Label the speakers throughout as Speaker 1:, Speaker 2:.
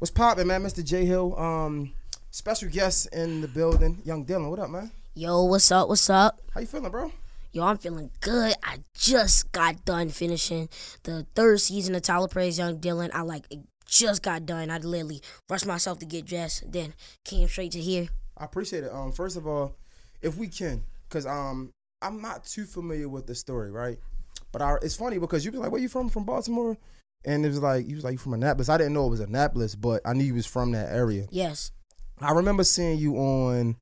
Speaker 1: What's poppin', man? Mr. Jay Hill. Um, special guest in the building, Young Dylan. What up, man?
Speaker 2: Yo, what's up? What's up?
Speaker 1: How you feeling, bro?
Speaker 2: Yo, I'm feeling good. I just got done finishing the third season of Tyler Perry's Young Dylan. I like it just got done. I literally rushed myself to get dressed, then came straight to here.
Speaker 1: I appreciate it. Um, first of all, if we can, cause um, I'm not too familiar with the story, right? But I, it's funny because you be like, "Where you from?" From Baltimore, and it was like you was like you from Annapolis. I didn't know it was Annapolis, but I knew you was from that area.
Speaker 2: Yes.
Speaker 1: I remember seeing you on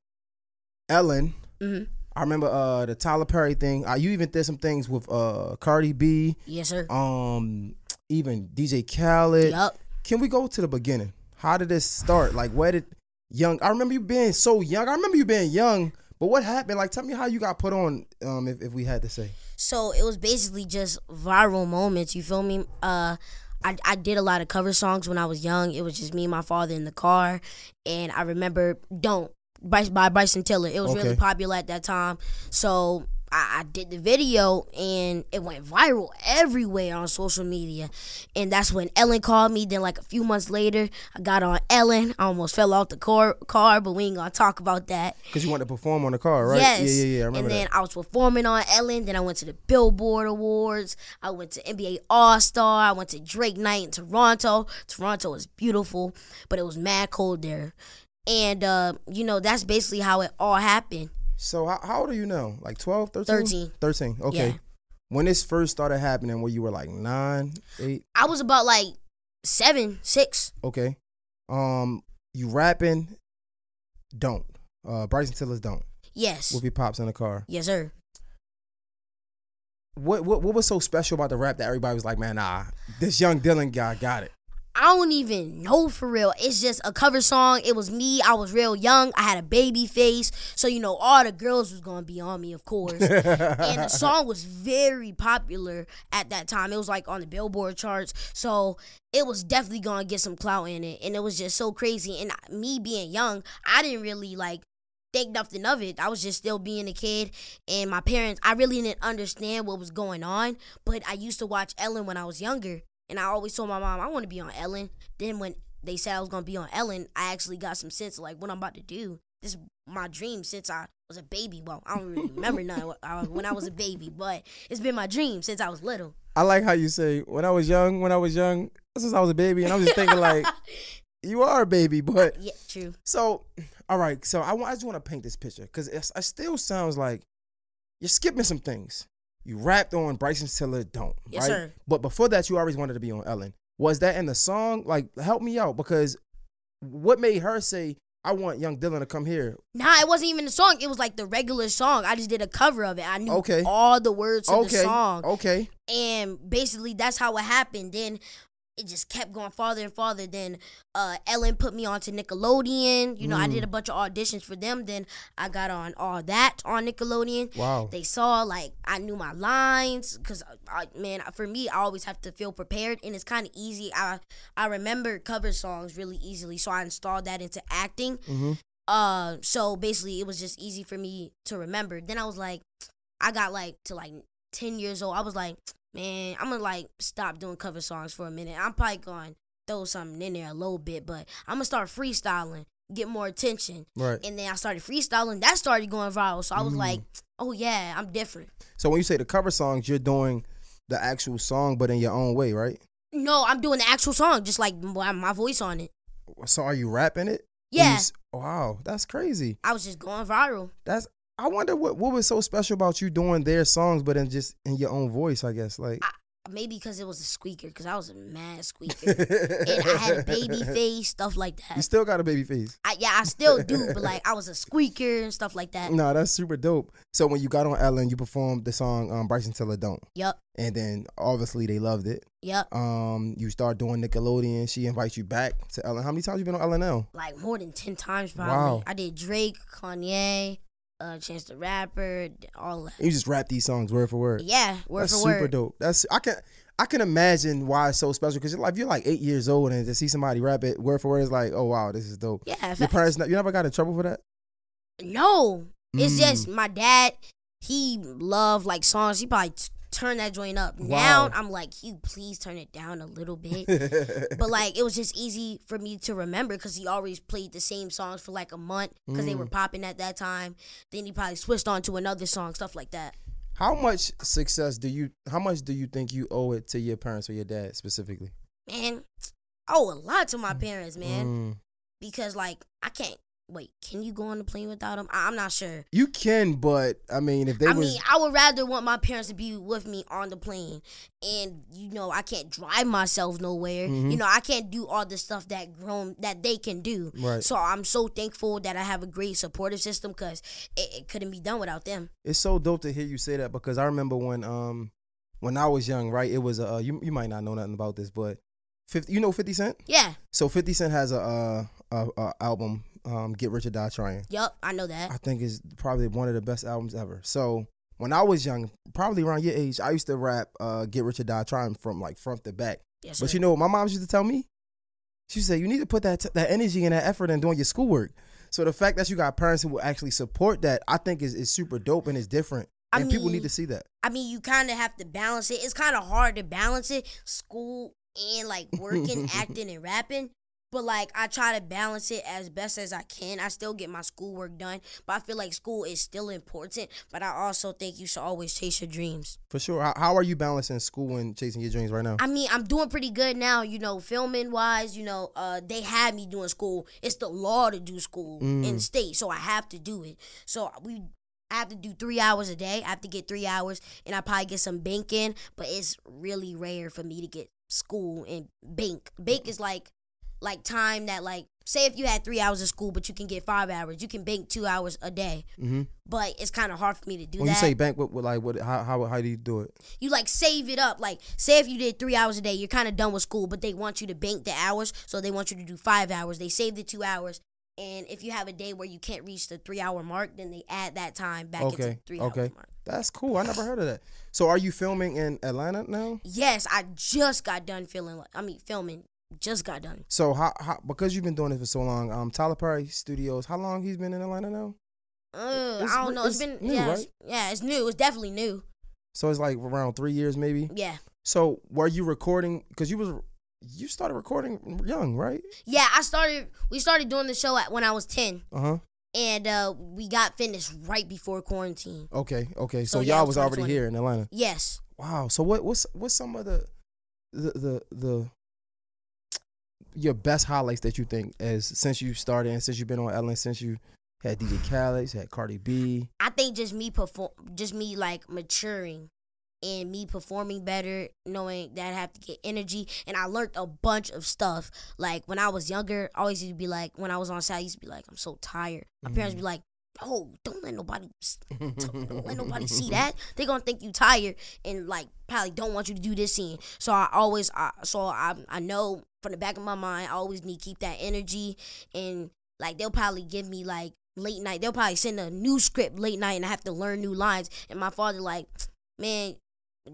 Speaker 1: Ellen.
Speaker 2: hmm
Speaker 1: I remember uh the Tyler Perry thing. Uh, you even did some things with uh Cardi B,
Speaker 2: Yes, sir.
Speaker 1: um, even DJ Khaled.
Speaker 2: Yup.
Speaker 1: Can we go to the beginning? How did this start? Like, where did young? I remember you being so young. I remember you being young, but what happened? Like, tell me how you got put on. Um, if, if we had to say.
Speaker 2: So it was basically just viral moments. You feel me? Uh, I I did a lot of cover songs when I was young. It was just me and my father in the car, and I remember "Don't" by, by Bryson Tiller. It was really popular at that time. So I, I did the video, and it went viral everywhere on social media. And that's when Ellen called me. Then like a few months later, I got on Ellen. I almost fell off the car, car but we ain't gonna talk about that.
Speaker 1: Because you wanted to perform on the car, right?
Speaker 2: Yes.
Speaker 1: Yeah, yeah, yeah. I remember
Speaker 2: and then
Speaker 1: that.
Speaker 2: I was performing on Ellen. Then I went to the Billboard Awards. I went to NBA All Star. I went to Drake Night in Toronto. Toronto was beautiful, but it was mad cold there. And uh, you know that's basically how it all happened.
Speaker 1: So how, how old are you now? Like 12, 13?
Speaker 2: 13.
Speaker 1: 13. Okay.
Speaker 2: Yeah.
Speaker 1: When this first started happening, where you were like nine, eight.
Speaker 2: I was about like seven, six.
Speaker 1: Okay. Um, you rapping? Don't. Uh, Bryson Tiller's don't.
Speaker 2: Yes,
Speaker 1: With your pops in the car.
Speaker 2: yes, sir.
Speaker 1: What what what was so special about the rap that everybody was like, man, nah, this young Dylan guy got it.
Speaker 2: I don't even know for real. It's just a cover song. It was me. I was real young. I had a baby face. So, you know, all the girls was going to be on me, of course. and the song was very popular at that time. It was like on the Billboard charts. So, it was definitely going to get some clout in it. And it was just so crazy. And me being young, I didn't really like think nothing of it. I was just still being a kid, and my parents, I really didn't understand what was going on. But I used to watch Ellen when I was younger, and I always told my mom I want to be on Ellen. Then when they said I was gonna be on Ellen, I actually got some sense of like what I'm about to do. This is my dream since I was a baby. Well, I don't really remember none when I was a baby, but it's been my dream since I was little.
Speaker 1: I like how you say when I was young, when I was young, since I was a baby, and I'm just thinking like, you are a baby, but
Speaker 2: Yeah, true.
Speaker 1: so all right. So I, want, I just want to paint this picture because it, it still sounds like you're skipping some things. You rapped on Bryson Tiller, don't
Speaker 2: Yes,
Speaker 1: right?
Speaker 2: sir.
Speaker 1: But before that, you always wanted to be on Ellen. Was that in the song? Like, help me out because what made her say, "I want Young Dylan to come here"?
Speaker 2: Nah, it wasn't even the song. It was like the regular song. I just did a cover of it. I knew
Speaker 1: Okay.
Speaker 2: all the words to the song.
Speaker 1: okay.
Speaker 2: and basically that's how it happened then it just kept going farther and farther then uh, ellen put me onto nickelodeon you know i
Speaker 1: Mm.
Speaker 2: did a bunch of auditions for them then i got on all that on nickelodeon
Speaker 1: Wow.
Speaker 2: they saw like i knew my lines because man for me i always have to feel prepared and it's kind of easy i i remember cover songs really easily so i installed that into acting
Speaker 1: hmm
Speaker 2: uh, so basically, it was just easy for me to remember. Then I was like, I got like to like ten years old. I was like, man, I'm gonna like stop doing cover songs for a minute. I'm probably going to throw something in there a little bit, but I'm gonna start freestyling, get more attention.
Speaker 1: Right.
Speaker 2: And then I started freestyling. That started going viral. So I was
Speaker 1: Mm.
Speaker 2: like, oh yeah, I'm different.
Speaker 1: So when you say the cover songs, you're doing the actual song, but in your own way, right?
Speaker 2: No, I'm doing the actual song, just like my voice on it.
Speaker 1: So are you rapping it? You
Speaker 2: Yeah,
Speaker 1: Wow, that's crazy.
Speaker 2: I was just going viral.
Speaker 1: That's. I wonder what what was so special about you doing their songs, but in just in your own voice. I guess like.
Speaker 2: Maybe because it was a squeaker, because I was a mad squeaker. and I had a baby face, stuff like that.
Speaker 1: You still got a baby face.
Speaker 2: I, yeah, I still do, but like I was a squeaker and stuff like that.
Speaker 1: No, that's super dope. So when you got on Ellen, you performed the song um, Bryson Tiller Don't,
Speaker 2: Yep,
Speaker 1: and then obviously they loved it.
Speaker 2: yep.
Speaker 1: Um, you start doing Nickelodeon. She invites you back to Ellen. How many times you been on Ellen now?
Speaker 2: Like more than ten times probably.
Speaker 1: Wow.
Speaker 2: I did Drake, Kanye, uh, Chance the Rapper, all that.
Speaker 1: You just rap these songs word for word.
Speaker 2: Yeah, word
Speaker 1: That's
Speaker 2: for
Speaker 1: super
Speaker 2: word.
Speaker 1: dope. That's I can I can imagine why it's so special because you're like you're like eight years old and to see somebody rap it word for word is like oh wow this is dope.
Speaker 2: Yeah,
Speaker 1: Your
Speaker 2: facts.
Speaker 1: parents you never got in trouble for that?
Speaker 2: no, it's
Speaker 1: Mm.
Speaker 2: just my dad. He loved like songs. He probably turn that joint up. Now I'm like, you please turn it down a little bit. but like it was just easy for me to remember because he always played the same songs for like a month because they were
Speaker 1: Mm.
Speaker 2: popping at that time. Then he probably switched on to another song, stuff like that.
Speaker 1: How much success do you? How much do you think you owe it to your parents or your dad specifically?
Speaker 2: Man, I owe a lot to my parents, man,
Speaker 1: Mm.
Speaker 2: because like I can't. Wait, can you go on the plane without them? I- I'm not sure.
Speaker 1: You can, but I mean, if they
Speaker 2: I
Speaker 1: was,
Speaker 2: mean, I would rather want my parents to be with me on the plane, and you know, I can't drive myself nowhere.
Speaker 1: Mhm.
Speaker 2: You know, I can't do all the stuff that grown that they can do.
Speaker 1: Right.
Speaker 2: So I'm so thankful that I have a great supportive system because it, it couldn't be done without them.
Speaker 1: it's so dope to hear you say that because I remember when um when I was young, right? It was a uh, you you might not know nothing about this, but 50, you know Fifty Cent.
Speaker 2: Yeah.
Speaker 1: So Fifty Cent has a uh, a, a album, um, Get Rich or Die Trying.
Speaker 2: Yup. I know that.
Speaker 1: I think is probably one of the best albums ever. So when I was young, probably around your age, I used to rap uh, Get Rich or Die Trying from like front to back.
Speaker 2: Yes,
Speaker 1: But
Speaker 2: sir.
Speaker 1: you know what my mom used to tell me? She said, you need to put that that energy and that effort in doing your schoolwork. So the fact that you got parents who will actually support that, I think is, is super dope and it's different.
Speaker 2: I
Speaker 1: and people need to see that.
Speaker 2: I mean, you kind of have to balance it. It's kind of hard to balance it, school and like working, acting, and rapping. But like, I try to balance it as best as I can. I still get my schoolwork done, but I feel like school is still important. But I also think you should always chase your dreams.
Speaker 1: For sure. How, are you balancing school and chasing your dreams right now?
Speaker 2: I mean, I'm doing pretty good now, you know, filming wise, you know, uh, they had me doing school. It's the law to do school in
Speaker 1: Mm.
Speaker 2: the state, so I have to do it. So we I have to do three hours a day. I have to get three hours and I probably get some bank in, but it's really rare for me to get school and bank. Bank is like like time that like say if you had three hours of school but you can get five hours, you can bank two hours a day.
Speaker 1: hmm
Speaker 2: But it's kind of hard for me to do
Speaker 1: When
Speaker 2: that.
Speaker 1: you say bank, what, what like what? How, how how do you do it?
Speaker 2: you like save it up. Like, say if you did three hours a day, you're kind of done with school, but they want you to bank the hours, so they want you to do five hours. They save the two hours, and if you have a day where you can't reach the three hour mark, then they add that time back into
Speaker 1: Okay,
Speaker 2: the three
Speaker 1: okay.
Speaker 2: hour mark.
Speaker 1: That's cool. I never heard of that. So are you filming in Atlanta now?
Speaker 2: Yes, I just got done feeling like I mean filming. Just got done.
Speaker 1: So how, how because you've been doing it for so long, um, Tyler Perry Studios. How long he's been in Atlanta now?
Speaker 2: Uh, I don't know. it's
Speaker 1: it's
Speaker 2: been
Speaker 1: new,
Speaker 2: yeah,
Speaker 1: right?
Speaker 2: it's, yeah. It's new. It's definitely new.
Speaker 1: So it's like around three years, maybe.
Speaker 2: Yeah,
Speaker 1: So were you recording? Because you was you started recording young, right?
Speaker 2: yeah. I started. We started doing the show at, when I was ten,
Speaker 1: Uh huh.
Speaker 2: and uh, we got finished right before quarantine.
Speaker 1: Okay, okay. So,
Speaker 2: So,
Speaker 1: y'all was
Speaker 2: was
Speaker 1: already here in Atlanta.
Speaker 2: Yes.
Speaker 1: Wow. So what what's what's some of the the the, the your best highlights that you think as since you started and since you've been on Ellen since you had DJ Khaled, had Cardi B.
Speaker 2: I think just me perform, just me like maturing and me performing better, knowing that I have to get energy. And I learned a bunch of stuff. Like when I was younger, I always used to be like, when I was on set, I used to be like, I'm so tired. My parents be mm. like, Oh, don't let nobody, don't let nobody see that. They gonna think you tired and like probably don't want you to do this scene. So I always, I, so I, I know from the back of my mind, I always need to keep that energy and like they'll probably give me like late night. They'll probably send a new script late night, and I have to learn new lines. And my father like, man,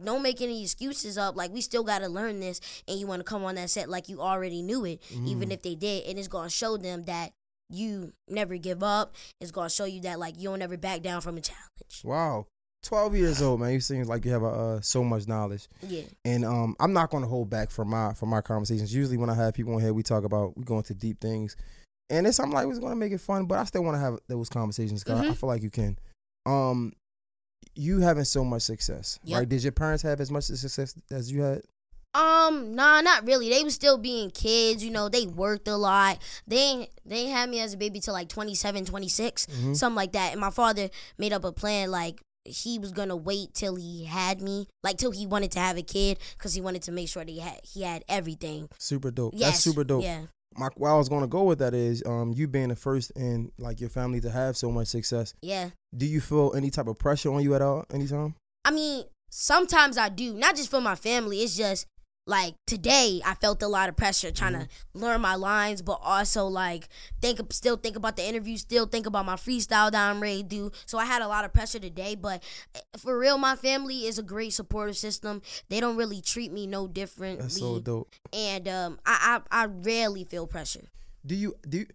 Speaker 2: don't make any excuses up. Like we still gotta learn this, and you want to come on that set like you already knew it, even mm. if they did. And it's gonna show them that you never give up. It's gonna show you that like you don't ever back down from a challenge.
Speaker 1: Wow. 12 years old, man. You seem like you have uh, so much knowledge.
Speaker 2: Yeah,
Speaker 1: And um, I'm not going to hold back from my from my conversations. Usually, when I have people on here, we talk about we go into deep things, and it's something like it's going to make it fun. But I still want to have those conversations. 'cause I- I
Speaker 2: Mhm.
Speaker 1: feel like you can. Um, you having so much success,
Speaker 2: Yep.
Speaker 1: right? Did your parents have as much success as you had?
Speaker 2: Um, nah, not really. They was still being kids, you know, they worked a lot. They they had me as a baby till like 27, 26,
Speaker 1: Mhm.
Speaker 2: something like that. And my father made up a plan like he was gonna wait till he had me, like till he wanted to have a kid, because he wanted to make sure that he had he had everything.
Speaker 1: Super dope.
Speaker 2: Yes,
Speaker 1: That's super dope.
Speaker 2: Yeah,
Speaker 1: My, where I was going to go with that is, um, you being the first in like your family to have so much success.
Speaker 2: yeah.
Speaker 1: Do you feel any type of pressure on you at all, anytime?
Speaker 2: I mean, sometimes I do, not just for my family. It's just like today, I felt a lot of pressure trying to learn my lines, but also like think, still think about the interview, still think about my freestyle that I'm ready to do. So I had a lot of pressure today, but eh, for real, my family is a great supportive system. They don't really treat me no differently,
Speaker 1: That's so dope.
Speaker 2: and um, I, I I rarely feel pressure.
Speaker 1: Do you do? You,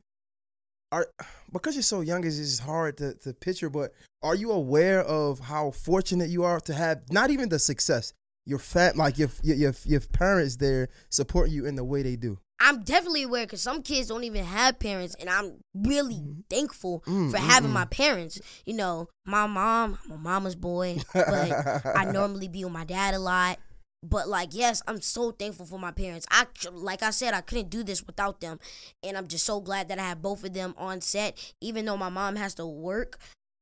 Speaker 1: are because you're so young, it's just hard to, to picture. But are you aware of how fortunate you are to have not even the success, your fat like your your your, your parents there support you in the way they do?
Speaker 2: I'm definitely aware because some kids don't even have parents, and I'm really
Speaker 1: Mm-hmm.
Speaker 2: thankful
Speaker 1: Mm,
Speaker 2: for
Speaker 1: mm,
Speaker 2: having
Speaker 1: mm.
Speaker 2: my parents. You know, my mom, I'm a mama's boy, but I normally be with my dad a lot. But like, yes, I'm so thankful for my parents. I like I said, I couldn't do this without them, and I'm just so glad that I have both of them on set. Even though my mom has to work,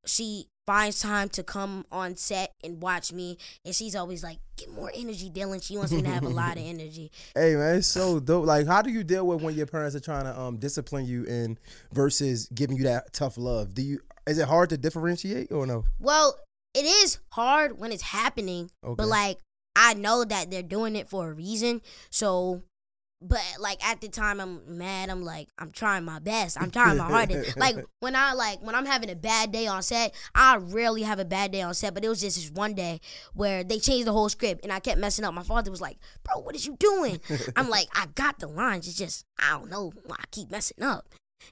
Speaker 2: she finds time to come on set and watch me, and she's always like, "Get more energy, Dylan." She wants me to have a lot of energy.
Speaker 1: Hey man, it's so dope. Like, how do you deal with when your parents are trying to um discipline you and versus giving you that tough love? Do you is it hard to differentiate or no?
Speaker 2: Well, it is hard when it's happening,
Speaker 1: Okay.
Speaker 2: but like I know that they're doing it for a reason. So, but like at the time, I'm mad. I'm like, I'm trying my best. I'm trying my hardest. like when I like when I'm having a bad day on set, I rarely have a bad day on set. But it was just this one day where they changed the whole script and I kept messing up. My father was like, "Bro, what is you doing?" I'm like, "I got the lines. It's just I don't know why I keep messing up."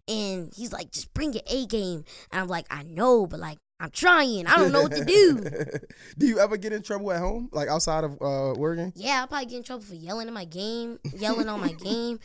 Speaker 2: And he's like, "Just bring your A game." And I'm like, "I know, but like." I'm trying. I don't know what to do.
Speaker 1: do you ever get in trouble at home, like outside of uh working?
Speaker 2: Yeah, I'll probably get in trouble for yelling at my game, yelling on my game,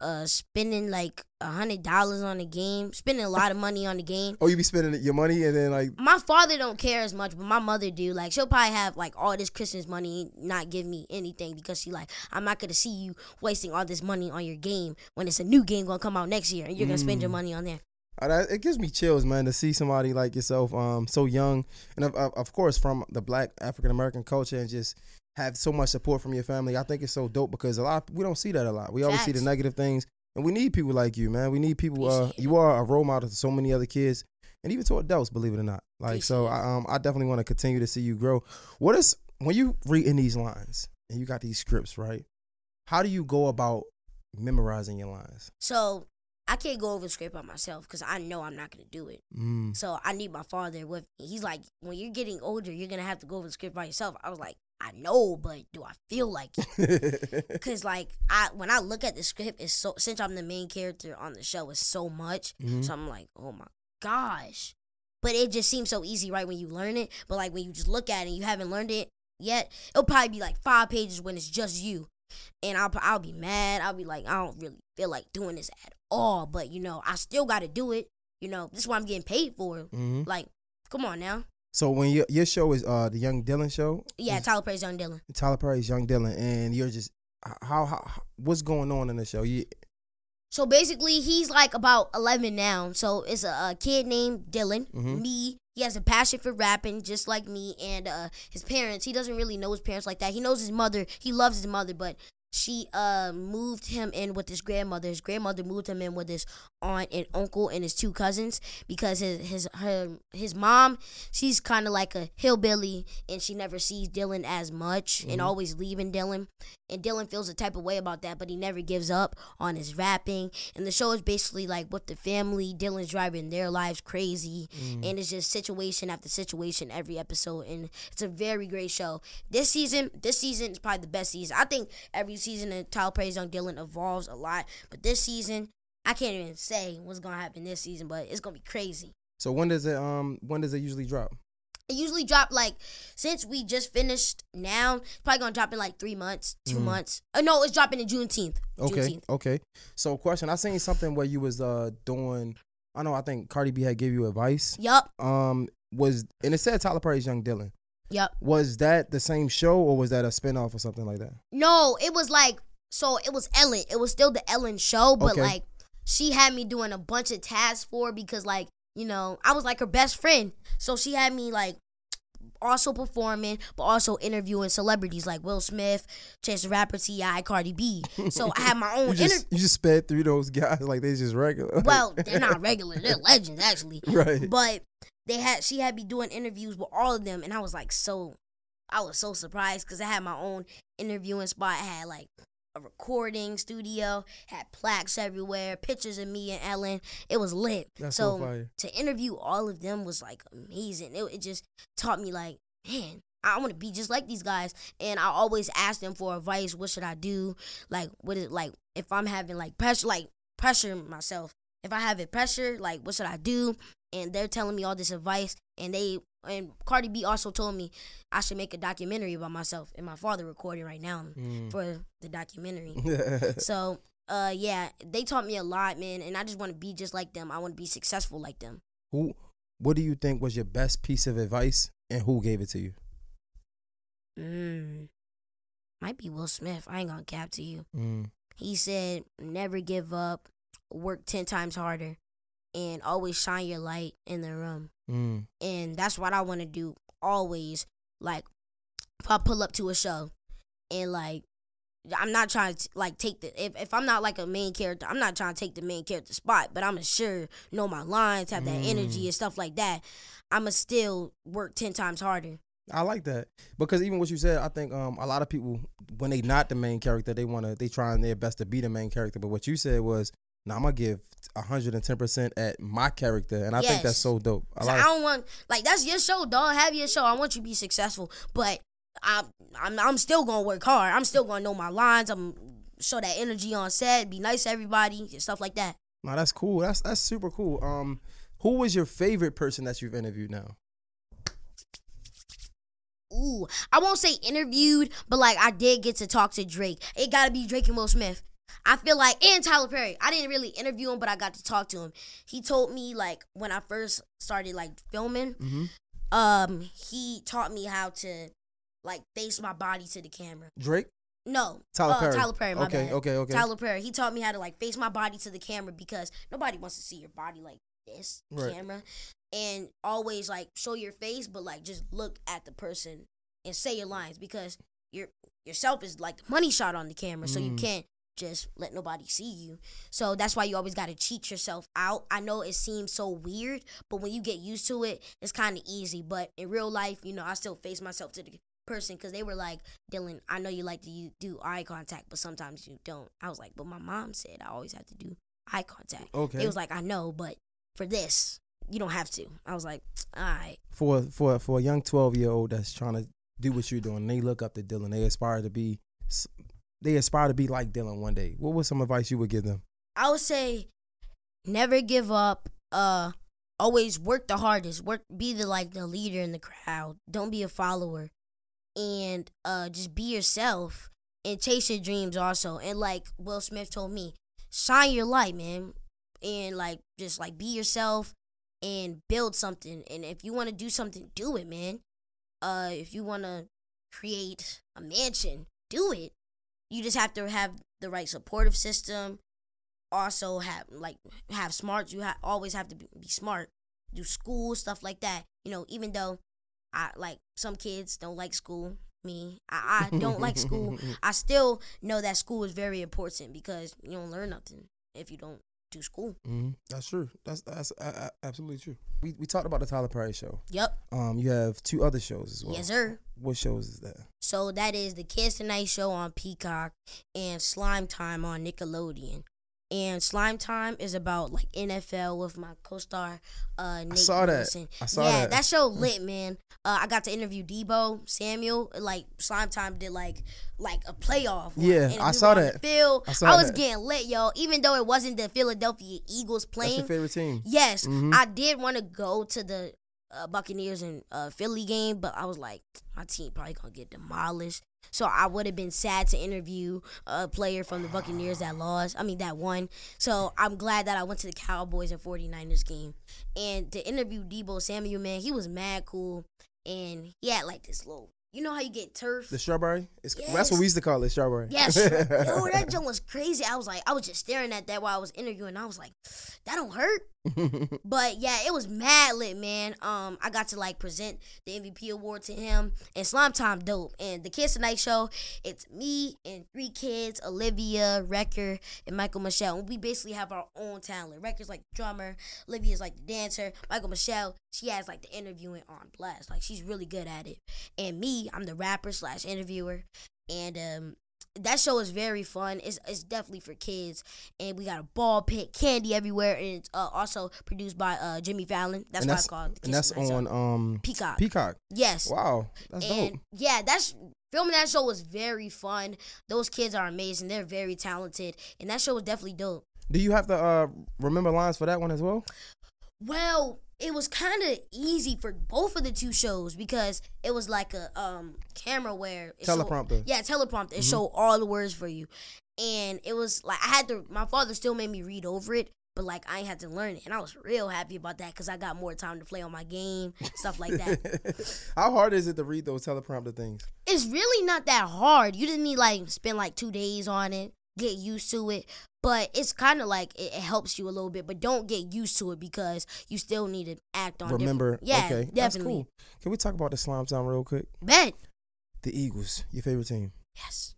Speaker 2: uh, spending like a hundred dollars on the game, spending a lot of money on the game.
Speaker 1: Oh, you be spending your money and then like
Speaker 2: My father don't care as much, but my mother do. Like she'll probably have like all this Christmas money, not give me anything because she like I'm not gonna see you wasting all this money on your game when it's a new game gonna come out next year and you're gonna spend your money on there.
Speaker 1: Uh, it gives me chills, man, to see somebody like yourself, um, so young, and of, of, of course from the Black African American culture, and just have so much support from your family. I think it's so dope because a lot we don't see that a lot. We always see the negative things, and we need people like you, man. We need people. Uh, you are a role model to so many other kids, and even to adults, believe it or not. Like so, I, um, I definitely want to continue to see you grow. What is when you reading these lines and you got these scripts, right? How do you go about memorizing your lines?
Speaker 2: So I can't go over the script by myself because I know I'm not gonna do it.
Speaker 1: Mm.
Speaker 2: So I need my father with me. He's like, when you're getting older, you're gonna have to go over the script by yourself. I was like, I know, but do I feel like it? Cause like I when I look at the script, it's so since I'm the main character on the show, it's so much.
Speaker 1: Mhm.
Speaker 2: So I'm like, oh my gosh. But it just seems so easy, right, when you learn it. But like when you just look at it and you haven't learned it yet, it'll probably be like five pages when it's just you. And I'll I'll be mad. I'll be like, I don't really feel like doing this at all. But you know, I still gotta do it. You know, this is what I'm getting paid for.
Speaker 1: Mhm.
Speaker 2: Like, come on now.
Speaker 1: So when your your show is uh the Young Dylan show,
Speaker 2: Yeah, Tyler Perry's Young Dylan.
Speaker 1: Tyler Perry's Young Dylan, and you're just how, how what's going on in the show? You
Speaker 2: So basically, he's like about 11 now. So it's a, a kid named Dylan.
Speaker 1: Mhm.
Speaker 2: Me. He has a passion for rapping, just like me. And uh, his parents, he doesn't really know his parents like that. He knows his mother. He loves his mother, but she uh moved him in with his grandmother. His grandmother moved him in with his aunt and uncle and his two cousins because his his her his mom she's kind of like a hillbilly and she never sees Dylan as much and
Speaker 1: Mhm.
Speaker 2: always leaving Dylan. And Dylan feels a type of way about that, but he never gives up on his rapping. And the show is basically like with the family, Dylan's driving their lives crazy. And it's just situation after situation every episode. And it's a very great show. This season, this season is probably the best season. I think every season of Tyler Perry's Young Dylan evolves a lot. But this season, I can't even say what's gonna happen this season, but it's gonna be crazy.
Speaker 1: so when does it um when does it usually drop?
Speaker 2: It usually drop like since we just finished now, it's probably gonna drop in like three months, 2
Speaker 1: Mhm.
Speaker 2: months. Uh, no, it's dropping in Juneteenth.
Speaker 1: Okay,
Speaker 2: Juneteenth.
Speaker 1: okay. So question, I seen something where you was uh doing. I know. I think Cardi B had gave you advice.
Speaker 2: Yup,
Speaker 1: Um, was and it said Tyler Perry's Young Dylan.
Speaker 2: Yup.
Speaker 1: Was that the same show or was that a spinoff or something like that?
Speaker 2: No, it was like so it was Ellen. It was still the Ellen show, but
Speaker 1: Okay.
Speaker 2: like she had me doing a bunch of tasks for because like, you know, I was like her best friend. So she had me like also performing, but also interviewing celebrities like Will Smith, Chance the Rapper, T.I., Cardi B. So I had my
Speaker 1: You
Speaker 2: own
Speaker 1: just
Speaker 2: inter-
Speaker 1: you just sped through those guys like they just regular.
Speaker 2: Well, they're not regular, they're legends actually.
Speaker 1: right.
Speaker 2: But they had she had me doing interviews with all of them, and I was like so, I was so surprised because I had my own interviewing spot. I had like a recording studio, had plaques everywhere, pictures of me and Ellen. It was lit.
Speaker 1: That's so,
Speaker 2: so to interview all of them was like amazing. It, it just taught me like, man, I want to be just like these guys. And I always ask them for advice. What should I do? Like, what is like if I'm having like pressure, like pressure myself. if I have it pressure, like what should I do? And they're telling me all this advice, and they and Cardi B also told me I should make a documentary about myself, and my father recording right now
Speaker 1: Mm.
Speaker 2: for the documentary. so, uh, yeah, they taught me a lot, man, and I just want to be just like them. I want to be successful like them.
Speaker 1: who? What do you think was your best piece of advice, and who gave it to you?
Speaker 2: Mm. Might be Will Smith. I ain't gonna cap to you.
Speaker 1: Mm.
Speaker 2: He said, never give up, work 10 times harder, and always shine your light in the room.
Speaker 1: Mm.
Speaker 2: And that's what I want to do always. Like, if I pull up to a show and, like, I'm not trying to like take the if, if I'm not like a main character, I'm not trying to take the main character spot, but I'ma sure know my lines, have that energy
Speaker 1: Mm.
Speaker 2: and stuff like that. I'ma still work ten times harder.
Speaker 1: I like that because even what you said, I think um a lot of people when they not the main character, they wanna they trying their best to be the main character. But what you said was, "Now I'm gonna give 110 percent at my character," and I think that's so dope. I like.
Speaker 2: I don't want like that's your show, dog. Have your show. I want you to be successful, but I'm I'm I'm still gonna work hard. I'm still gonna know my lines. I'm show that energy on set. Be nice to everybody and stuff like that.
Speaker 1: No, that's cool. That's that's super cool. Um, who was your favorite person that you've interviewed now?
Speaker 2: Ooh, I won't say interviewed, but like I did get to talk to Drake. It gotta be Drake and Will Smith. I feel like and Tyler Perry. I didn't really interview him, but I got to talk to him. He told me like when I first started like filming,
Speaker 1: Mm-hmm.
Speaker 2: um, he taught me how to like face my body to the camera.
Speaker 1: Drake,
Speaker 2: No,
Speaker 1: Tyler
Speaker 2: uh,
Speaker 1: Perry.
Speaker 2: Tyler Perry. My
Speaker 1: okay,
Speaker 2: bad.
Speaker 1: okay, okay.
Speaker 2: Tyler Perry. He taught me how to like face my body to the camera because nobody wants to see your body like this
Speaker 1: Right.
Speaker 2: camera, and always like show your face, but like just look at the person and say your lines because your yourself is like the money shot on the camera, so you
Speaker 1: Mm.
Speaker 2: can't just let nobody see you. So that's why you always got to cheat yourself out. I know it seems so weird, but when you get used to it, it's kind of easy. But in real life, you know, I still face myself to the person because they were like, Dylan, I know you like to do eye contact, but sometimes you don't. I was like, but my mom said I always have to do eye contact.
Speaker 1: Okay.
Speaker 2: It was like, I know, but for this, you don't have to. I was like, all right.
Speaker 1: for for for a young 12 year old that's trying to do what you're doing, they look up to Dylan. They aspire to be, they aspire to be like Dylan one day. What was some advice you would give them?
Speaker 2: I would say never give up. Uh always work the hardest. Work be the like the leader in the crowd. Don't be a follower. And uh just be yourself and chase your dreams also. And like Will Smith told me, shine your light, man. And like just like be yourself and build something. And if you want to do something, do it, man. Uh if you want to create a mansion, do it. You just have to have the right supportive system also have like have smart you ha- always have to be, be smart do school stuff like that you know even though i like some kids don't like school me i, I don't like school i still know that school is very important because you don't learn nothing if you don't do school
Speaker 1: hmm That's true. That's that's uh, absolutely true. We we talked about the Tyler Perry show.
Speaker 2: yep
Speaker 1: Um, you have two other shows as well.
Speaker 2: yes sir
Speaker 1: What shows is that?
Speaker 2: so that is the kids tonight show on peacock and slime time on nickelodeon and slime time is about like nfl with my co-star uh nate
Speaker 1: saw that. I saw
Speaker 2: yeah,
Speaker 1: that.
Speaker 2: that show lit, man. Uh, I got to interview Deebo Samuel. Like Slime Time did like like a playoff.
Speaker 1: Yeah, I saw that.
Speaker 2: Field.
Speaker 1: I
Speaker 2: I, was
Speaker 1: that.
Speaker 2: getting lit, yo. Even though it wasn't the Philadelphia Eagles
Speaker 1: That's
Speaker 2: playing.
Speaker 1: your favorite team.
Speaker 2: Yes,
Speaker 1: Mhm.
Speaker 2: I did want to go to the uh, Buccaneers and uh, Philly game, but I was like, my team probably gonna get demolished. So I would have been sad to interview a player from the Buccaneers that lost. I mean that won. So I'm glad that I went to the Cowboys and 49ers game. And to interview Deebo Samuel, man, he was mad cool. And he had like this little you know how you get turf?
Speaker 1: The strawberry. It's, That's what we used to call it, strawberry.
Speaker 2: Yes. Yo, that joint was crazy. I was like, I was just staring at that while I was interviewing. I was like, that don't hurt. But yeah, it was mad lit, man. Um, I got to like present the MVP award to him and Slime Time dope. And the Kids Tonight show, it's me and three kids, Olivia, Wrecker, and Michael Michelle. And we basically have our own talent. Wrecker's like the drummer, Olivia's like the dancer, Michael Michelle, she has like the interviewing on blast. Like she's really good at it. And me, I'm the rapper slash interviewer. And um that show is very fun. It's it's definitely for kids, and we got a ball pit, candy everywhere, and it's uh, also produced by uh, Jimmy Fallon. That's
Speaker 1: and
Speaker 2: why it's called.
Speaker 1: and that's on um
Speaker 2: Peacock.
Speaker 1: Peacock.
Speaker 2: Yes.
Speaker 1: Wow, that's
Speaker 2: and
Speaker 1: dope.
Speaker 2: yeah, that's filming that show was very fun. Those kids are amazing. They're very talented, and that show was definitely dope.
Speaker 1: Do you have to uh, remember lines for that one as well?
Speaker 2: Well, it was kind of easy for both of the two shows because it was like a um camera where it showed-
Speaker 1: Teleprompter.
Speaker 2: yeah, teleprompter. It showed all the words for you, and it was like I had to. My father still made me read over it, but like I ain't had to learn it, and I was real happy about that because I got more time to play on my game, stuff like that.
Speaker 1: How hard is it to read those teleprompter things?
Speaker 2: it's really not that hard. You didn't need like spend like two days on it, get used to it. But it's kind of like it, it helps you a little bit, but don't get used to it because you still need to act on.
Speaker 1: Remember?
Speaker 2: yeah,
Speaker 1: okay,
Speaker 2: definitely.
Speaker 1: That's cool. Can we talk about the Slime Time real quick?
Speaker 2: Bet.
Speaker 1: The Eagles, your favorite team.
Speaker 2: Yes.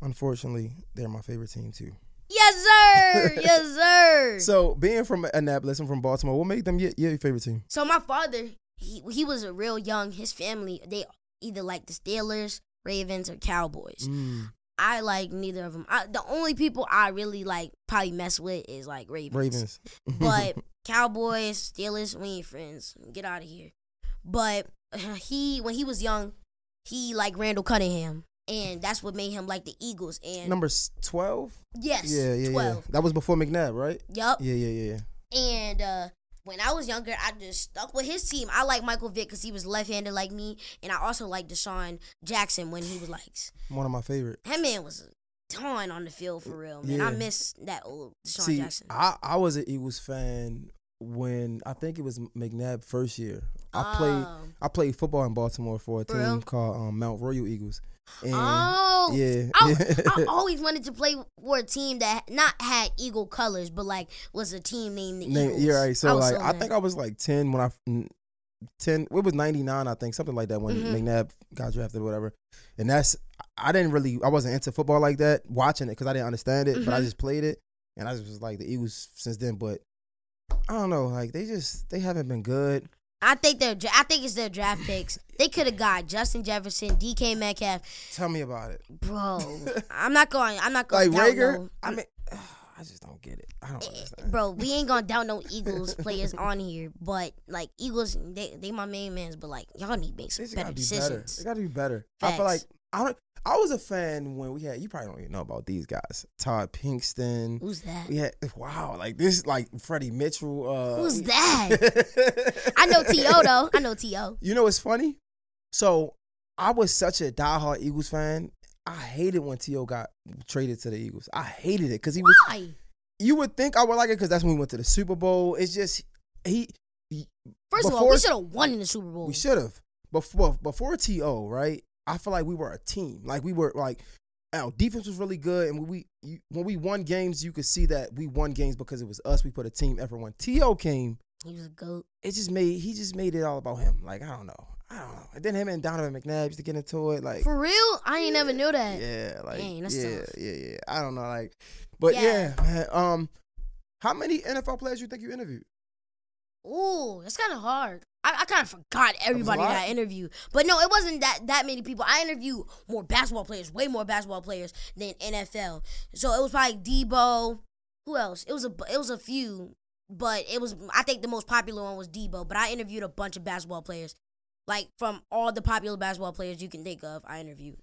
Speaker 1: Unfortunately, they're my favorite team too.
Speaker 2: Yes, sir. yes, sir. So,
Speaker 1: being from Annapolis, I'm from Baltimore. What made them your, your favorite team?
Speaker 2: So, my father, he he was a real young. His family, they either like the Steelers, Ravens, or Cowboys.
Speaker 1: Mm,
Speaker 2: I like neither of them. I, the only people I really like probably mess with is like Ravens.
Speaker 1: Ravens.
Speaker 2: But Cowboys, Steelers, we ain't friends. Get out of here. But he, when he was young, he like Randall Cunningham, and that's what made him like the Eagles. And
Speaker 1: Number 12?
Speaker 2: yes,
Speaker 1: Yeah, yeah,
Speaker 2: twelve.
Speaker 1: yeah. That was before McNabb, right?
Speaker 2: Yup.
Speaker 1: Yeah, yeah, yeah, yeah.
Speaker 2: And uh, when I was younger, I just stuck with his team. I like Michael Vick because he was left-handed like me, and I also like DeSean Jackson when he was like
Speaker 1: One of my favorite.
Speaker 2: that man was a ton on the field for real, man. I miss that old DeSean
Speaker 1: See,
Speaker 2: Jackson.
Speaker 1: I, I was an Eagles fan when I think it was McNabb first year. I played
Speaker 2: Um,
Speaker 1: I played football in Baltimore for a team called um, Mount Royal Eagles. And
Speaker 2: oh,
Speaker 1: yeah,
Speaker 2: I. I always wanted to play for a team that not had eagle colors, but like was a team named the
Speaker 1: Name-
Speaker 2: Eagles.
Speaker 1: yeah, right. So
Speaker 2: was
Speaker 1: like, I think I was like ten when I mm, ten. It was ninety nine, I think, something like that when
Speaker 2: Mhm.
Speaker 1: McNabb got drafted or whatever. And that's I didn't really I wasn't into football like that, watching it because I didn't understand it, but I
Speaker 2: Mhm.
Speaker 1: just played it, and I just was like the Eagles since then. But I don't know, like they just they haven't been good.
Speaker 2: I think they're. I think it's their draft picks. They could have got Justin Jefferson, DK Metcalf,
Speaker 1: Tell me about it.
Speaker 2: bro. I'm not going. I'm not going.
Speaker 1: Like Rager,
Speaker 2: no-
Speaker 1: I mean, I just don't get it. I don't
Speaker 2: Eh,
Speaker 1: understand.
Speaker 2: Bro, we ain't gonna doubt no Eagles players on here, but like Eagles, they they my main mans, but like y'all need to make some better
Speaker 1: be better.
Speaker 2: decisions.
Speaker 1: They gotta be better. I feel like
Speaker 2: Facts.
Speaker 1: I don't. I was a fan when we had. You probably don't even know about these guys. Todd Pinkston.
Speaker 2: Who's that?
Speaker 1: Yeah. wow, like this, like Freddie Mitchell. Uh,
Speaker 2: Who's that? I know To though. I know To.
Speaker 1: You know what's funny? So I was such a diehard Eagles fan. I hated when To got traded to the Eagles. I hated it because he was.
Speaker 2: Why?
Speaker 1: You would think I would like it because that's when we went to the Super Bowl. It's just he. he-
Speaker 2: First of all, we should have won in the Super Bowl.
Speaker 1: we should have before before To right. I feel like we were a team. Like we were like our defense was really good, and when we you, when we won games, you could see that we won games because it was us. We put a team effort. When To came,
Speaker 2: He was a goat.
Speaker 1: it just made he just made it all about him. Like I don't know, I don't know. And then him and Donovan McNabb used to get into it. Like
Speaker 2: For real? I ain't never knew that.
Speaker 1: yeah, like
Speaker 2: Dang,
Speaker 1: yeah,
Speaker 2: tough.
Speaker 1: yeah, yeah. I don't know, like, but yeah.
Speaker 2: Yeah.
Speaker 1: man. Um, how many NFL players you think you interviewed?
Speaker 2: Ooh, that's kind of hard. I, I kind of forgot everybody that I interviewed, but no, it wasn't that that many people. I interviewed more basketball players, way more basketball players than NFL. So it was probably Deebo. Who else? It was a it was a few, but it was I think the most popular one was Deebo. But I interviewed a bunch of basketball players, like from all the popular basketball players you can think of. I interviewed.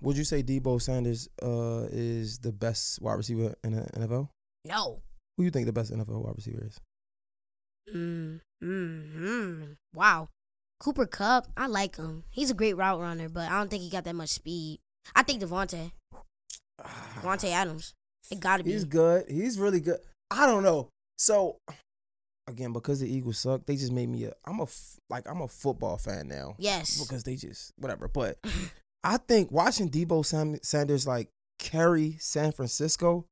Speaker 1: Would you say Deebo Sanders uh is the best wide receiver in the NFL?
Speaker 2: No.
Speaker 1: Who do you think the best NFL wide receiver is?
Speaker 2: Mm, mm, mm. Wow. Cooper Kupp, I like him. He's a great route runner, but I don't think he got that much speed. I think Davante. Davante Adams. It gotta be.
Speaker 1: He's good. He's really good. I don't know. So again, because the Eagles suck, they just made me a. I'm a like I'm a football fan now
Speaker 2: yes.
Speaker 1: because they just whatever. But I think watching Deebo Sam- Sanders like carry San Francisco,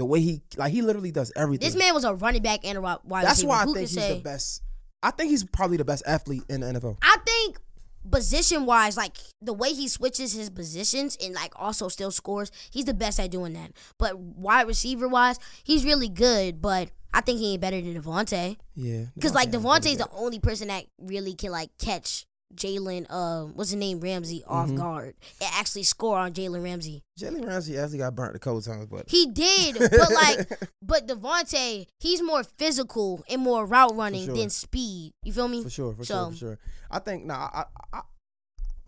Speaker 1: the way he like he literally does everything.
Speaker 2: This man was a running back and a wi- wide
Speaker 1: That's
Speaker 2: receiver.
Speaker 1: why I
Speaker 2: Who
Speaker 1: think he's
Speaker 2: say?
Speaker 1: the best. I think he's probably the best athlete in the NFL.
Speaker 2: I think position wise, like the way he switches his positions and like also still scores, he's the best at doing that. But wide receiver wise, he's really good, but I think he ain't better than Davante.
Speaker 1: Yeah,
Speaker 2: Because like
Speaker 1: Davante's
Speaker 2: the only person that really can like catch Jalen, uh, what's his name, Ramsey off
Speaker 1: Mhm.
Speaker 2: guard and actually score on Jalen Ramsey.
Speaker 1: Jalen Ramsey actually got burnt a couple times, but
Speaker 2: He did, but like, but Davante, he's more physical and more route running
Speaker 1: sure.
Speaker 2: than speed. You feel me?
Speaker 1: for sure, for sure, for sure. I think nah. I, I,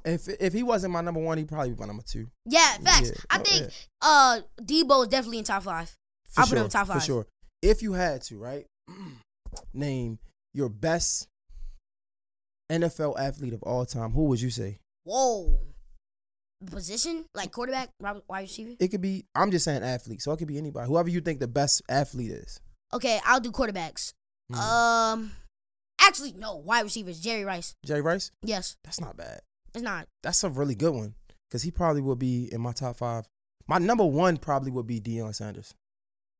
Speaker 1: if if he wasn't my number one, he'd probably be my number two.
Speaker 2: Yeah, facts.
Speaker 1: Yeah,
Speaker 2: I
Speaker 1: no,
Speaker 2: think
Speaker 1: yeah.
Speaker 2: uh Deebo is definitely in top five.
Speaker 1: For
Speaker 2: I'll
Speaker 1: sure,
Speaker 2: put him top five
Speaker 1: For
Speaker 2: five.
Speaker 1: sure. If you had to, right, name your best NFL athlete of all time, who would you say?
Speaker 2: Whoa. Position like quarterback, wide receiver.
Speaker 1: It could be. I'm just saying athlete, so it could be anybody. Whoever you think the best athlete is.
Speaker 2: Okay, I'll do quarterbacks.
Speaker 1: Mm.
Speaker 2: Um, actually, no, wide receivers. Jerry Rice.
Speaker 1: Jerry Rice.
Speaker 2: Yes,
Speaker 1: That's not bad.
Speaker 2: it's not.
Speaker 1: That's a really good one because he probably would be in my top five. My number one probably would be Deion Sanders.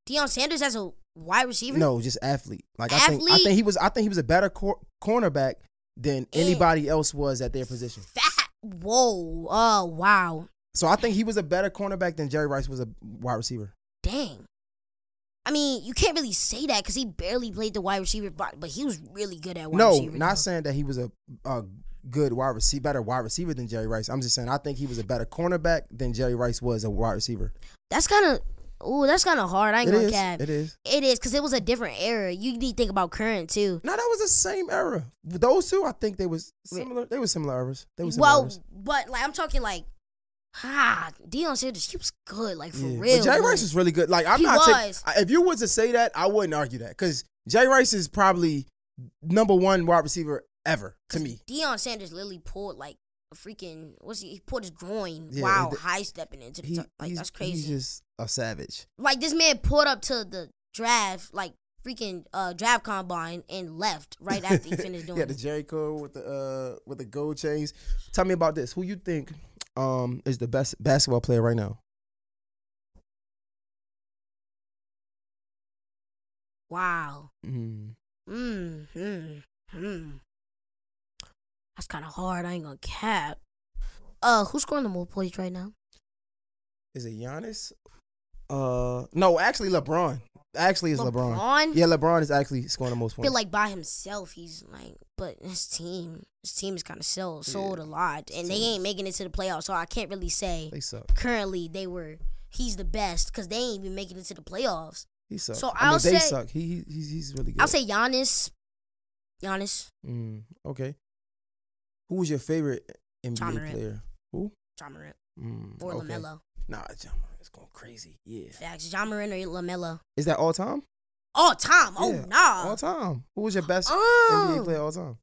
Speaker 2: Deion Sanders as a wide receiver.
Speaker 1: No, just athlete. Like I think I think he was I think he was a better cor- cornerback than
Speaker 2: Eh.
Speaker 1: anybody else was at their position.
Speaker 2: Fat. Whoa. Oh wow.
Speaker 1: So I think he was a better cornerback than Jerry Rice was a wide receiver.
Speaker 2: Dang. I mean, you can't really say that because he barely played the wide receiver, but but he was really good at wide
Speaker 1: no,
Speaker 2: receiver.
Speaker 1: No, not
Speaker 2: though.
Speaker 1: saying that he was a, a good wide receiver, better wide receiver than Jerry Rice. I'm just saying I think he was a better cornerback than Jerry Rice was a wide receiver.
Speaker 2: That's kind of. Ooh, that's kind of hard. I ain't
Speaker 1: It
Speaker 2: gonna
Speaker 1: is.
Speaker 2: cap.
Speaker 1: It is.
Speaker 2: It is because it was a different era. You need to think about current too.
Speaker 1: No, that was the same era. Those two, I think they was similar. They were similar eras. They were similar
Speaker 2: Well,
Speaker 1: eras.
Speaker 2: but like I'm talking like, ah, Deion Sanders, he was good, like for
Speaker 1: Yeah.
Speaker 2: real.
Speaker 1: But
Speaker 2: good.
Speaker 1: Rice was really good. Like I'm
Speaker 2: He
Speaker 1: not. take-
Speaker 2: was.
Speaker 1: I- if you was to say that, I wouldn't argue that because Jay Rice is probably number one wide receiver ever to me.
Speaker 2: Deion Sanders literally pulled like a freaking what's he? He pulled his groin
Speaker 1: Yeah,
Speaker 2: while high stepping into the
Speaker 1: He,
Speaker 2: top. Like
Speaker 1: he's,
Speaker 2: that's
Speaker 1: He's
Speaker 2: crazy.
Speaker 1: just a savage.
Speaker 2: like this man pulled up to the draft, like freaking uh draft combine and left right after he finished doing
Speaker 1: yeah, the. Jerry with the uh with the gold chains. Tell me about this. Who you think um is the best basketball player right now?
Speaker 2: Wow.
Speaker 1: Mm.
Speaker 2: Mm, mm, mm. That's kind of hard. I ain't gonna cap. Uh, who's scoring the most points right now?
Speaker 1: Is it Giannis? Uh, no, actually LeBron. Actually, it's LeBron. Yeah, LeBron is actually scoring the most
Speaker 2: I
Speaker 1: points.
Speaker 2: feel like by himself, he's like, but his team, his team is kind of sold, sold a lot, and they ain't making it to the playoffs. So I can't really say
Speaker 1: they suck.
Speaker 2: currently they were he's the best because they ain't even making it to the playoffs.
Speaker 1: He sucks.
Speaker 2: So
Speaker 1: I mean,
Speaker 2: I'll
Speaker 1: they
Speaker 2: say-
Speaker 1: suck. He, he he's he's really good.
Speaker 2: I'll say Giannis. Giannis,
Speaker 1: Mm, okay. Who was your favorite NBA
Speaker 2: Morant.
Speaker 1: player? Who?
Speaker 2: Ja Morant,
Speaker 1: Mm,
Speaker 2: or
Speaker 1: okay.
Speaker 2: Lamelo.
Speaker 1: Nah, Ja Morant is going crazy. Yeah.
Speaker 2: Facts. Ja Morant or Lamelo.
Speaker 1: Is that all time?
Speaker 2: All time. Oh
Speaker 1: Yeah,
Speaker 2: nah.
Speaker 1: All time. Who was your best
Speaker 2: Oh.
Speaker 1: NBA player all time?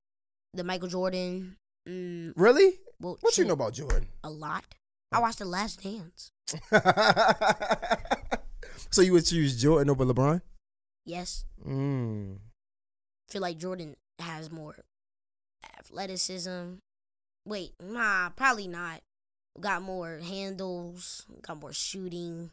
Speaker 2: The Michael Jordan. Mm,
Speaker 1: Really?
Speaker 2: well,
Speaker 1: What you know about Jordan?
Speaker 2: A lot. I watched The Last Dance.
Speaker 1: so you would choose Jordan over LeBron?
Speaker 2: Yes.
Speaker 1: Mm.
Speaker 2: feel like Jordan has more athleticism. Wait, nah, probably not. Got more handles, got more shooting.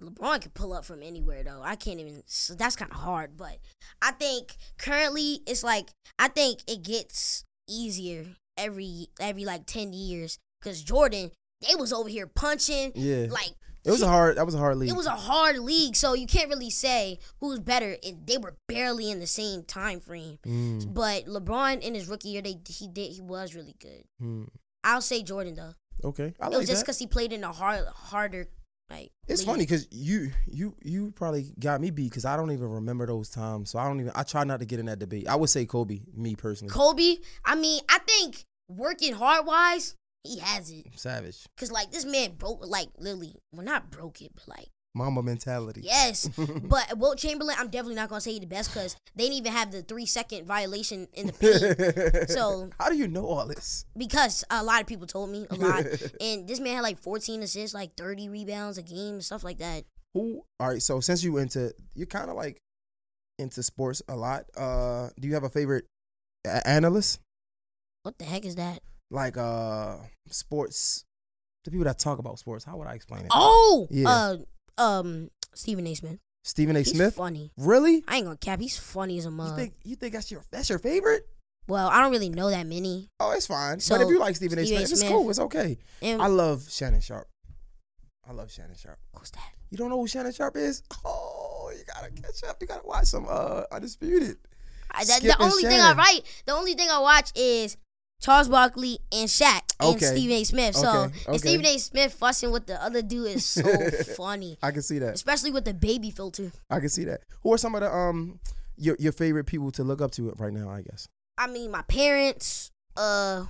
Speaker 2: LeBron can pull up from anywhere though. I can't even. So that's kind of hard, but I think currently it's like I think it gets easier every every like ten years because Jordan they was over here punching
Speaker 1: Yeah.
Speaker 2: like
Speaker 1: it was a hard. That was a hard league.
Speaker 2: it was a hard league, so you can't really say who's better. It, they were barely in the same time frame.
Speaker 1: Mm,
Speaker 2: But LeBron in his rookie year, they he did he was really good.
Speaker 1: mm.
Speaker 2: I'll say Jordan though.
Speaker 1: Okay, I like it
Speaker 2: was just because he played in a hard harder like.
Speaker 1: It's
Speaker 2: league.
Speaker 1: funny because you you you probably got me beat because I don't even remember those times. So I don't even. I try not to get in that debate. I would say Kobe, me personally.
Speaker 2: Kobe. I mean, I think working hard wise, he has it.
Speaker 1: Savage,
Speaker 2: Cause like this man broke like literally, well not broke it, but like
Speaker 1: Mamba mentality.
Speaker 2: yes. but Wilt Chamberlain, I'm definitely not gonna say he the best because they didn't even have the three second violation in the paint. So-
Speaker 1: how do you know all this?
Speaker 2: because a lot of people told me a lot. and this man had like 14 assists, like 30 rebounds a game, stuff like that.
Speaker 1: Who? All right. So since you into, you're kind of like into sports a lot. Uh, do you have a favorite a- analyst?
Speaker 2: What the heck is that?
Speaker 1: Like uh, sports. The people that talk about sports. How would I explain it?
Speaker 2: Oh,
Speaker 1: Yeah.
Speaker 2: uh, um, Stephen A. Smith.
Speaker 1: Stephen A.
Speaker 2: He's
Speaker 1: Smith.
Speaker 2: funny.
Speaker 1: Really?
Speaker 2: I ain't gonna cap. He's funny as a
Speaker 1: You
Speaker 2: mug.
Speaker 1: think you think that's your that's your favorite?
Speaker 2: well, I don't really know that many.
Speaker 1: Oh, it's fine. but if you like Stephen A.
Speaker 2: A.
Speaker 1: Smith, it's cool. It's okay.
Speaker 2: And
Speaker 1: I love Shannon Sharpe. I love Shannon Sharpe.
Speaker 2: who's that?
Speaker 1: You don't know who Shannon Sharpe is? Oh, you gotta catch up. You gotta watch some uh Undisputed.
Speaker 2: I, that the only thing I write, the only thing I watch is Charles Barkley and Shaq and
Speaker 1: Okay.
Speaker 2: Stephen A. Smith. So
Speaker 1: Okay, okay.
Speaker 2: Stephen A. Smith fussing with the other dude is so funny,
Speaker 1: I can see that.
Speaker 2: especially with the baby filter.
Speaker 1: I can see that. Who are some of the um your your favorite people to look up to right now? I guess.
Speaker 2: I mean, my parents, uh,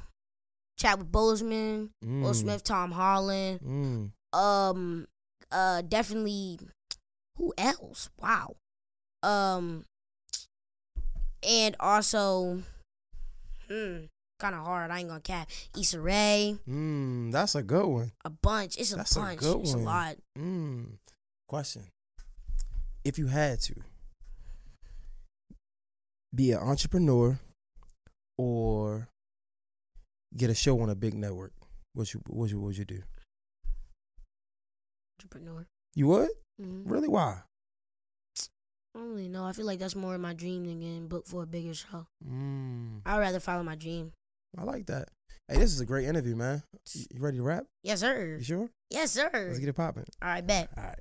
Speaker 2: Chadwick Boseman, Will
Speaker 1: Mm,
Speaker 2: Smith, Tom Holland,
Speaker 1: Mm.
Speaker 2: um, uh, definitely. Who else? Wow. Um, and also, hmm, kind of hard. I ain't gonna cap. Issa Rae,
Speaker 1: Mm, that's a good one.
Speaker 2: a bunch. It's a
Speaker 1: That's a
Speaker 2: bunch.
Speaker 1: good
Speaker 2: it's
Speaker 1: one.
Speaker 2: a lot.
Speaker 1: Mm. Question: If you had to be an entrepreneur or get a show on a big network, what you what you would you do?
Speaker 2: Entrepreneur.
Speaker 1: You would
Speaker 2: hmm
Speaker 1: really? Why?
Speaker 2: I don't really know. I feel like that's more of my dream than getting booked for a bigger show.
Speaker 1: Mm,
Speaker 2: I'd rather follow my dream.
Speaker 1: I like that. Hey, this is a great interview, man. You ready to rap?
Speaker 2: Yes, sir.
Speaker 1: You sure?
Speaker 2: Yes, sir.
Speaker 1: Let's get it popping.
Speaker 2: All right, bet.
Speaker 1: All right.